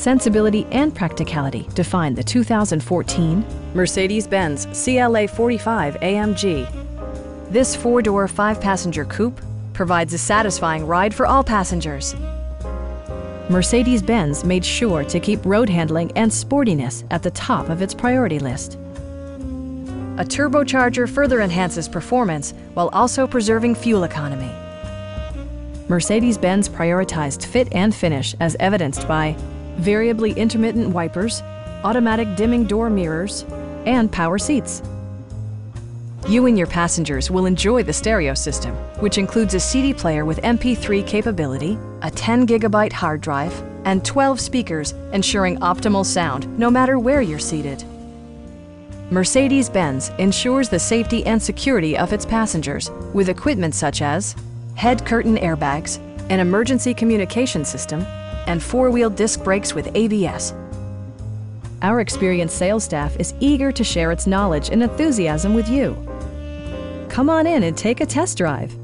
sensibility, and practicality define the 2014 Mercedes-Benz CLA 45 AMG. This four-door, five-passenger coupe provides a satisfying ride for all passengers. Mercedes-Benz made sure to keep road handling and sportiness at the top of its priority list. A turbocharger further enhances performance while also preserving fuel economy. Mercedes-Benz prioritized fit and finish as evidenced by variably intermittent wipers, automatic dimming door mirrors, and power seats. You and your passengers will enjoy the stereo system, which includes a CD player with MP3 capability, a 10 gigabyte hard drive, and 12 speakers, ensuring optimal sound no matter where you're seated. Mercedes-Benz ensures the safety and security of its passengers with equipment such as head curtain airbags, an emergency communication system, and four-wheel disc brakes with ABS. Our experienced sales staff is eager to share its knowledge and enthusiasm with you. Come on in and take a test drive.